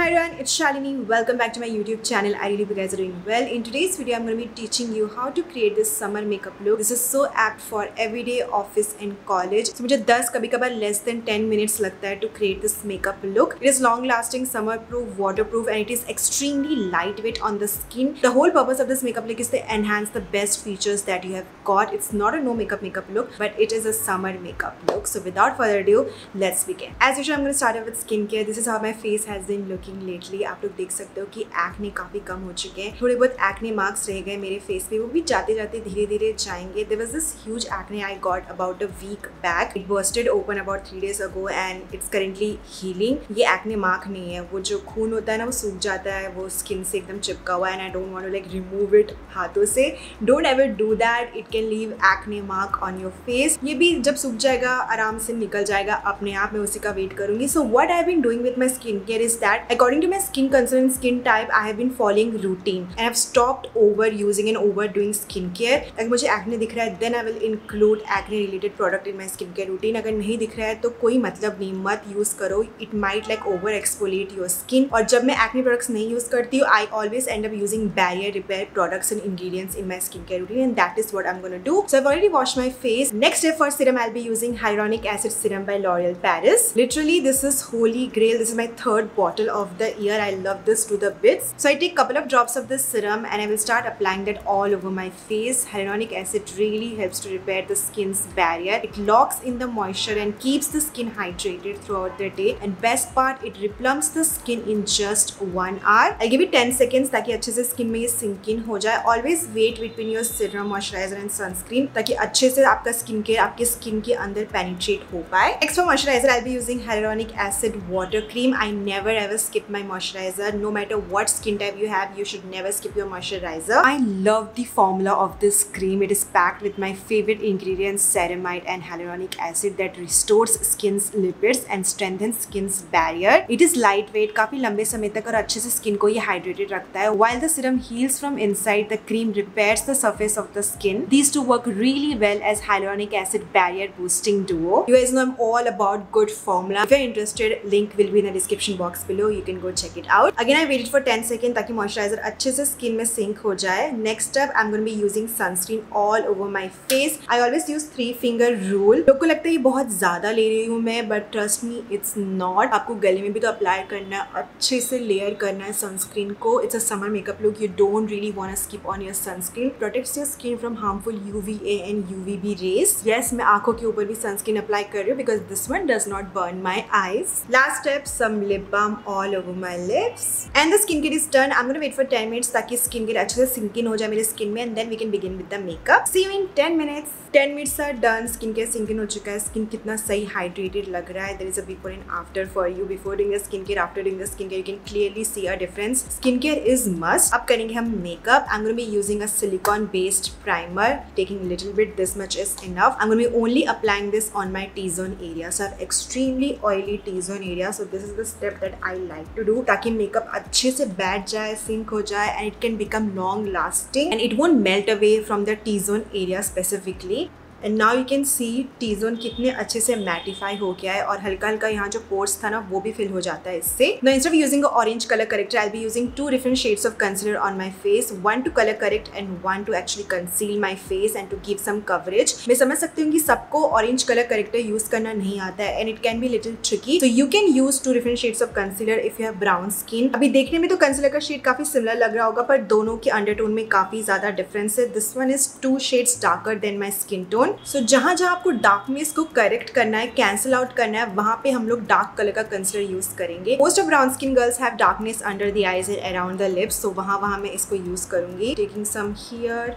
Hi everyone, it's Shalini. Welcome back to my YouTube channel. I really hope you guys are doing well. In today's video, I'm going to be teaching you how to create this summer makeup look. This is so apt for everyday office and college. So मुझे 10 कभी कभार less than 10 minutes लगता है to create this makeup look. It is long lasting, summer proof, waterproof and it is extremely lightweight on the skin. The whole purpose of this makeup look is to enhance the best features that you have got. It's not a no makeup makeup look, but it is a summer makeup look. So without further ado, let's begin. As usual, I'm going to start off with skincare. This is how my face has been looking looking lately आप लोग देख सकते हो कि acne काफ़ी कम हो चुके हैं। थोड़े बहुत एक्ने मार्क्स रह गए मेरे फेस पे, वो भी जाते जाते धीरे धीरे जाएँगे। There was this huge acne I got about a week back it bursted open about three days ago and it's currently healing ये एक्ने मार्क नहीं है। वो जो खून होता है ना, वो सूख जाता है, वो स्किन से एकदम चिपका हुआ है and I don't want like remove it हाथों से. Don't ever do that it can leave acne mark on your face ये भी जब सूख जाएगा, आराम से निकल जाएगा अपने आप, में उसी का वेट करूँगी. So what I been doing with my skin care is that according to my skin concern skin type I have been following routine and I've stopped overusing and overdoing skincare अगर मुझे acne दिख रहा है then I will include acne related product in my skincare routine अगर नहीं दिख रहा है तो कोई मतलब नहीं मत use करो it might like over exfoliate your skin और जब मैं acne products नहीं use करती हूँ I always end up using barrier repair products and ingredients in my skincare routine and that is what I'm gonna do so I've already washed my face next step for serum I'll be using hyaluronic acid serum by L'Oreal Paris literally this is holy grail this is my third bottle of the year I love love this to the bits. So I take a couple of drops of this serum and I will start applying that all over my face. Hyaluronic acid really helps to repair the skin's barrier. It locks in the moisture and keeps the skin hydrated throughout the day. And best part, it replumps the skin in just one hour. I'll give it 10 seconds ताकि अच्छे से skin में ये sink in हो जाए always wait between your serum moisturiser and sunscreen ताकि अच्छे से आपका स्किन केयर आपके स्किन के अंदर पेनिट्रेट हो पाए next for moisturiser I be using hyaluronic acid water cream i never ever skip my moisturizer moisturizer no matter what skin type you have you should never skip your moisturizer i love the formula of this cream it is packed with my favorite ingredients ceramide and hyaluronic acid that restores skin's lipids and strengthens skin's barrier it is lightweight काफी लंबे समय तक और अच्छे से skin को ये hydrated रखता है while the serum heals from inside the cream repairs the surface of the skin these two work really well as hyaluronic acid barrier boosting duo you guys know i'm all about good formula if you're interested link will be in the description box below you can go check it out. Out again, I waited for 10 second ताकि moisturiser अच्छे से skin में sink हो जाए. Next step I am going be using sunscreen all over my face I always use three finger rule लोग को लगता है ये बहुत ज़्यादा ले रही हूँ मैं but trust me it's not आपको गले में भी तो अप्लाई करना है, अच्छे से लेयर करना है सनस्क्रीन को. It's a summer makeup look you don't really want skip on your sunscreen protects your skin from harmful U V A and U V B rays yes मैं आँखों के ऊपर भी सनस्क्रीन अप्लाई कर रही हूँ because this one does not burn my eyes last step some lip balm all over my lips and the skin care is done I am gonna wait 10 minutes ताकि skin अच्छे से sink in हो जाए मेरे skin में and then we can begin with the makeup see you in 10 minutes 10 minutes are done skin care sink हो चुका है. स्किन कितना सही हाइड्रेटेड लग रहा है. There is a before and after for you before doing the skin care after doing the skin care you can clearly see a difference skin care is must अब करेंगे हम makeup I am gonna be using a silicone based primer taking little bit this much is enough I am gonna be only applying this on my T zone area so I extremely oily T zone area so this is the step that I like to do ताकि makeup अच्छे से बैठ जाए sink हो जाए and it can become long lasting and it won't melt away from the T zone area specifically and now you can see T zone कितने अच्छे से मैटिफाई हो गया है और हल्का हल्का यहाँ जो पोर्स था ना, वो भी फिल हो जाता है इससे। No of using orange colour corrector I be using two different shades of concealer on my face one to colour correct and one to actually conceal my face and to give some coverage मैं समझ सकती हूँ कि सबको orange colour character use करना नहीं आता है and it can be little tricky तो you can use two different shades of concealer if you have brown skin अभी देखने में तो कंसिलर का शेड काफ़ी सिमिलर लग रहा होगा, पर दोनों के अंडरटोन में काफ़ी ज़्यादा डिफरेंस है। This one is two shades darker than my skin tone so जहाँ जहाँ आपको डार्कनेस को करेक्ट करना है कैंसिल आउट करना है, वहाँ पे हम लोग डार्क कलर का कंसिलर यूज़ करेंगे। Most of brown skin girls have darkness under the eyes and around the lips so वहाँ वहाँ मैं इसको यूज़ करूँगी। Taking some here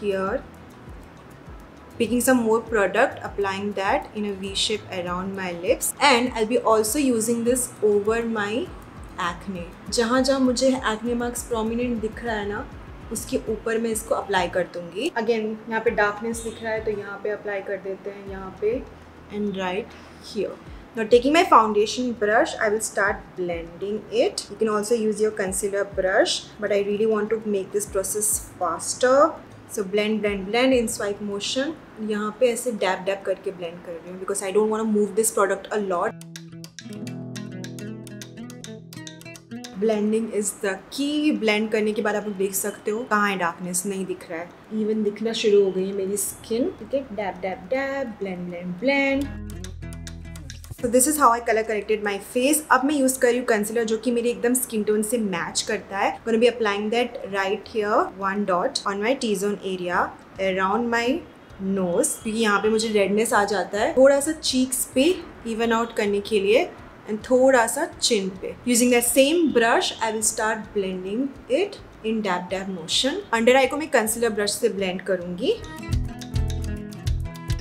here picking some more product, applying that in a v shape around my lips. And i'll be also using this over my acne. जहाँ जहाँ मुझे acne marks prominent दिख रहा है ना उसके ऊपर मैं इसको अप्लाई कर दूँगी। अगेन यहाँ पे डार्कनेस दिख रहा है तो यहाँ पे अप्लाई कर देते हैं, यहाँ पे and right here not taking my foundation brush I will start blending it you can also use your concealer brush but I really want to make this process faster so blend blend blend in swipe motion यहाँ पे ऐसे dab dab करके blend कर रही हूँ because I don't want move this product a lot blending is the key blend करने के बाद आप देख सकते हो कहाँ है डार्कनेस नहीं दिख रहा है। इवन दिखना शुरू हो गई है मेरी स्किन ठीक है? Dab dab dab blend blend blend तो this is how I colour corrected my face अब मैं यूज़ कर रही हूँ कंसिलर जो कि मेरे एकदम स्किन टोन से मैच करता है। Gonna be applying that right here one dot on my T zone area around my nose क्योंकि यहाँ पे मुझे रेडनेस आ जाता है। थोड़ा सा चीक्स पे इवन आउट करने के लिए एंड थोड़ा सा चिन पे using that same brush I will start blending it in dab dab motion under eye को मैं कंसिलर ब्रश से ब्लेंड करूँगी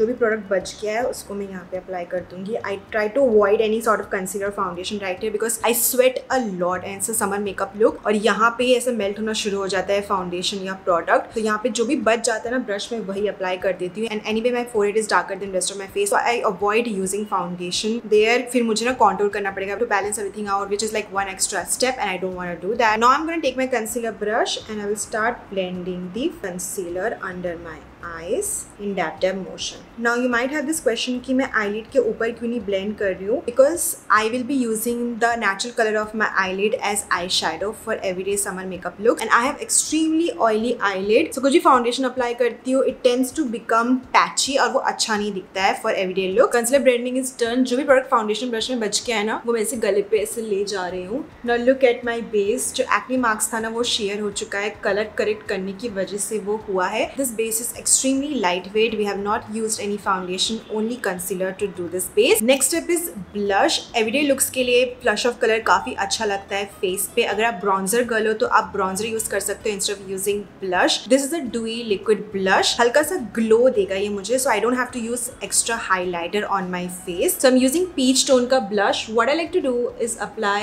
जो भी प्रोडक्ट बच गया है, उसको मैं यहाँ पे अप्लाई कर दूँगी। I try to avoid any sort of concealer foundation right है because I sweat a lot and a summer makeup look और यहाँ पे ऐसे मेल्ट होना शुरू हो जाता है फाउंडेशन या प्रोडक्ट तो यहाँ पे जो भी बच जाता है ना ब्रश में वही अप्लाई कर देती हूँ। And anyway my forehead is darker than rest of my face I avoid using foundation there फिर मुझे ना कॉन्टोर करना पड़ेगा। To balance everything out which is like one extra step and I don't want to do that now am gonna take my concealer brush and I will start blending the concealer under my eyes in dab tap motion now you might have this question कि मैं eyelid के ऊपर क्यों नहीं blend कर रही हूँ? Because I will be using the natural colour of my eyelid as eye shadow for every day summer makeup look and I have extremely oily eyelid so कुछ फाउंडेशन अप्लाई करती हूँ it tends to become patchy और वो अच्छा नहीं दिखता है for every day look concealer blending is turn जो भी प्रोडक्ट फाउंडेशन ब्रश में बच के है ना, वो मैं इसे गले पे ऐसे ले जा रही हूँ। न लुक एट माई बेस जो एक्टिव मार्क्स था ना, वो शेयर हो चुका है। कलर करेक्ट करने की वजह से वो हुआ है। This base is ex extremely lightweight we have not used any foundation only concealer to do this base next step is blush everyday looks के लिए flush of color काफ़ी अच्छा लगता है face पे अगर आप bronzer गर्ल हो तो आप bronzer यूज़ कर सकते हो instead of using blush this is a dewy liquid blush हल्का सा glow देगा ये मुझे so I don't have to use extra highlighter on my face so I'm using peach tone का blush what I like to do is apply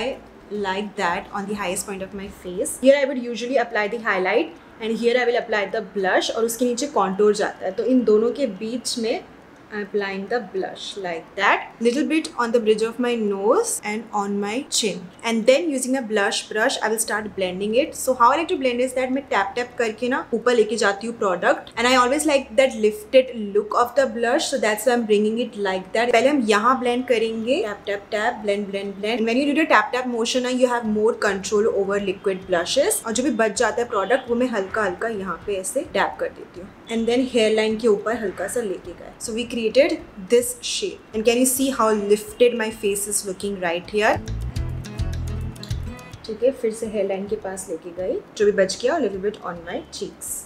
like that on the highest point of my face here I would usually apply the highlight and here I will apply the blush और उसके नीचे contour जाता है। तो इन दोनों के बीच में I'm applying the blush like that. Little bit on the bridge of my nose and on my chin. And then using a blush brush, I will start blending it. So how I like to blend is that मैं tap tap करके ना ऊपर लेके जाती हूँ product. And I always like that lifted look of the blush. So that's why I'm bringing it like that. पहले हम यहाँ blend करेंगे. Tap tap tap, blend blend blend. And when you do the tap tap motion ना, you have more control over liquid blushes. और जो भी बच जाता है product वो मैं हल्का हल्का यहाँ पे ऐसे dab कर देती हूँ. एंड देन हेयर लाइन के ऊपर हल्का सा लेके गए। So we created this shape and can you see how lifted my face is looking right here ठीक है, फिर से हेयर लाइन के पास लेके गई, जो भी बच गया और little bit on my cheeks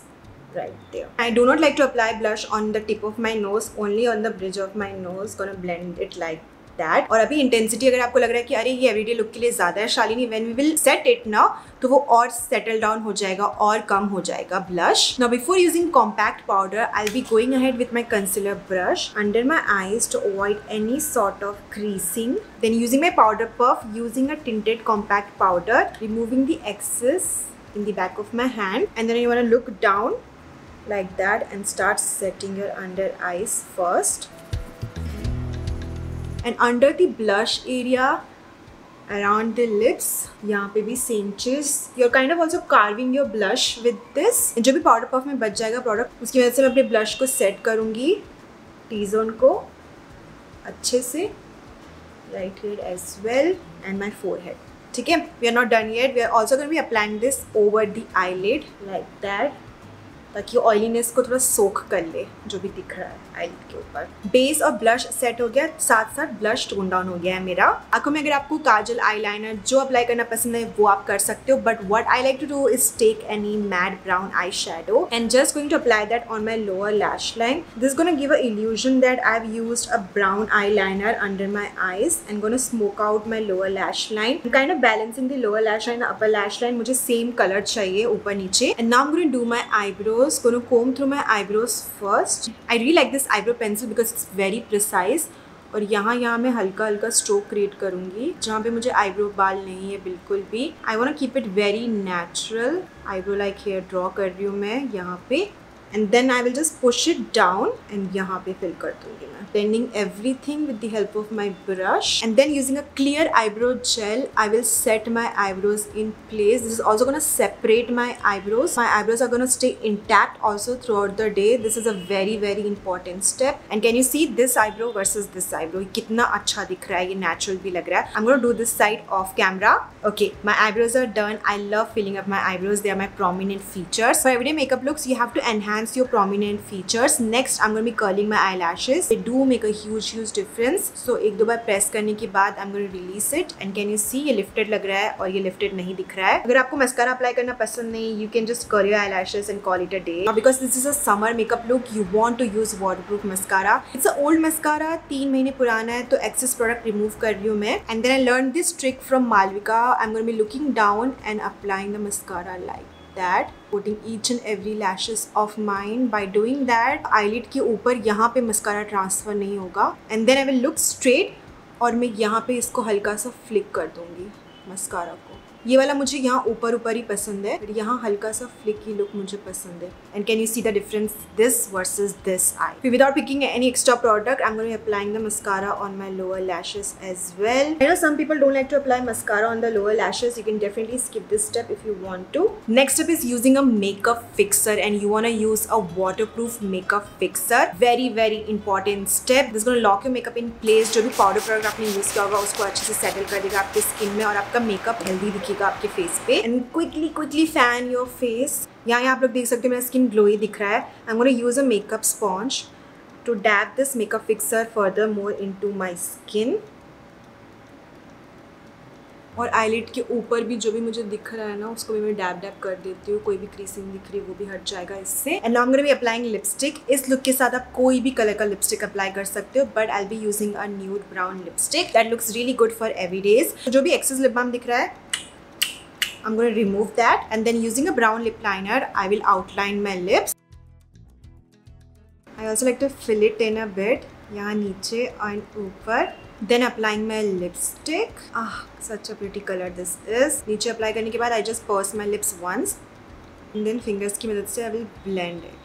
right there. I do not like to apply blush on the tip of my nose, only on the bridge of my nose, gonna blend it like that और अभी intensity अगर आपको लग रहा है कि अरे, ये एवरीडे लुक के लिए ज़्यादा है, Shalini when we will set it now तो वो और सेटल डाउन हो जाएगा, और कम हो जाएगा blush now before using compact powder I be going ahead with my concealer brush under my eyes to avoid any sort of creasing then using my powder पर्फ using a tinted compact powder removing the excess in the back of my hand and then you look down like that and start setting your under eyes first and under the blush area around the lips यहाँ पे भी same cheese your kind of also carving your blush with this जो भी powder puff में बच जाएगा product उसकी वजह से मैं अपने ब्लश को सेट करूँगी टीजोन को अच्छे से right head as well and my forehead ठीक है? We are not done yet we are also can be applying this over the eyelid like that ताकि ऑयलीनेस को थोड़ा सोख कर ले, जो भी दिख रहा है आई के ऊपर। बेस और ब्लश सेट हो गया साथ साथ ब्लश टोन डाउन हो गया है मेरा। आँखों में अगर आपको काजल आईलाइनर जो अप्लाई करना पसंद है, वो आप कर सकते हो but what I like to do is take any matte brown eye shadow and just going to apply that on my lower lash line this gonna give a illusion that I have used a brown eyeliner under my eyes and gonna smoke out my lower lash line. I'm kind of balancing the lower lash line upper lash line. मुझे same colour चाहिए ऊपर नीचे and now I'm do my my eyebrows going to comb through my eyebrows first I really like this eyebrow pencil because it's very precise और यहाँ यहाँ मैं हल्का हल्का स्ट्रोक क्रिएट करूँगी जहाँ पे मुझे आईब्रो बाल नहीं है बिल्कुल भी I want keep it very natural eyebrow like hair draw कर रही हूँ मैं यहाँ पे and then I will just push it down and यहाँ पे फिल कर दूँगी मैं blending everything with the help of my brush and then using a clear eyebrow gel I will set my eyebrows in place this is also gonna separate my eyebrows my eyebrows are gonna stay intact also throughout the day this is a very very important step and can you see this eyebrow versus this eyebrow कितना अच्छा दिख रहा है ये natural भी लग रहा है I'm gonna do this side off camera okay my eyebrows are done I love filling up my eyebrows they are my prominent features for everyday makeup looks you have to enhance your prominent features. Next, I'm gonna be curling my eyelashes. They do make a huge huge difference so एक दो बार press करने के बाद I am going release it and can you see ये lifted लग रहा है और ये लिफ्टेड नहीं दिख रहा है. अगर आपको मस्कारा अप्लाई करना पसंद नहीं you can just curl your eye and call it a day because this is a summer makeup look you want to use waterproof mascara it's a old mascara तीन महीने पुराना है तो एक्सेस प्रोडक्ट रिमूव कर रही हूँ मैं. And then I learn this trick from Malvika I am going be looking down and applying the mascara like that, putting each and every lashes of mind by doing that eyelid के ऊपर यहाँ पे mascara transfer नहीं होगा. And then I will look straight और मैं यहाँ पे इसको हल्का सा फ्लिक कर दूँगी मस्कारा को. ये वाला मुझे यहाँ ऊपर ऊपर ही पसंद है यहाँ हल्का सा फ्लिकी लुक मुझे पसंद है। And can you see the difference this versus this eye without picking any extra product I am applying the mascara on my lower lashes as well no some people don't like to apply mascara on the lower lashes you can definitely skip this step if you want to next step is using a makeup fixer and you want to use a waterproof makeup fixer very very important step this lock your makeup in place जो भी powder product आपने use किया होगा, उसको अच्छे से settle कर देगा आपके स्किन में और आपका मेकअप हेल्दी दिखेगा। दिखेगा आपके फेस पे. And quickly quickly fan your face यहाँ यहाँ आप लोग देख सकते हो मेरा स्किन ग्लोई दिख रहा है. I am use a makeup sponge dab this makeup fixer further more in to my skin और आईलिट के ऊपर भी जो भी मुझे दिख रहा है ना, उसको भी मैं डैब डैब कर देती हूँ. कोई भी क्रीसिंग दिख रही है वो भी हट जाएगा इससे. एंड नाउ भी अप्लाइंग लिपस्टिक इस लुक के साथ आप कोई भी कलर का लिपस्टिक अप्लाई कर सकते हो but I be using a nude brown lipstick that looks really good for every days जो भी एक्सेस लिप बाम दिख रहा है I'm going to remove that and then using a brown lip liner, I will outline my lips. I also like to fill it in a bit. यहाँ नीचे and ऊपर then applying my lipstick ah such a pretty color this is नीचे apply करने के बाद I just purse my lips once and then fingers की मदद से I will blend it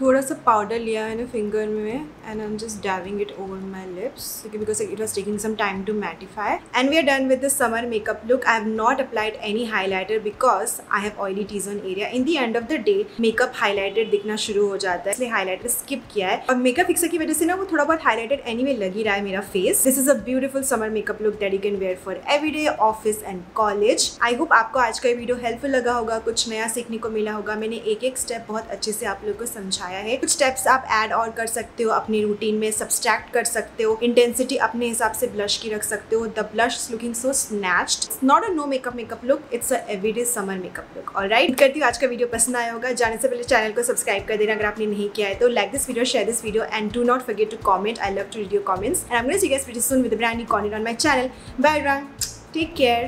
थोड़ा सा पाउडर लिया है ना फिंगर में and I am just dabbing it over my lips because it was taking some time to mattify and we are done with the summer makeup look I have not applied any highlighter because I have oily T zone area in the end of the day makeup highlighted दिखना शुरू हो जाता है, इसलिए highlighter skip किया है। और makeup fixer की वजह से ना वो थोड़ा बहुत हाईलाइटेड एनी वे लग रहा है मेरा face this is a beautiful summer makeup look that you can wear for every day office and college I hope आपको आज का वीडियो हेल्पफुल लगा होगा, कुछ नया सीखने को मिला होगा। मैंने एक एक स्टेप बहुत अच्छे से आप लोग को समझाया है। कुछ स्टेप्स आप ऐड और कर सकते हो अपनी रूटीन में सब्सट्रैक्ट कर सकते हो। इंटेंसिटी अपने हिसाब से ब्लश की रख सकते हो। The blush looking so snatched not a no makeup makeup look it's a everyday summer makeup look और राइट करती हूँ आज का वीडियो पसंद आया होगा। जाने से पहले चैनल को सब्सक्राइब कर देना अगर आपने नहीं किया है। तो like this video share this video and do not forget to comment I love to read your comments and I am going see you guys pretty soon with a brand new content on my channel. Bye everyone. Take care.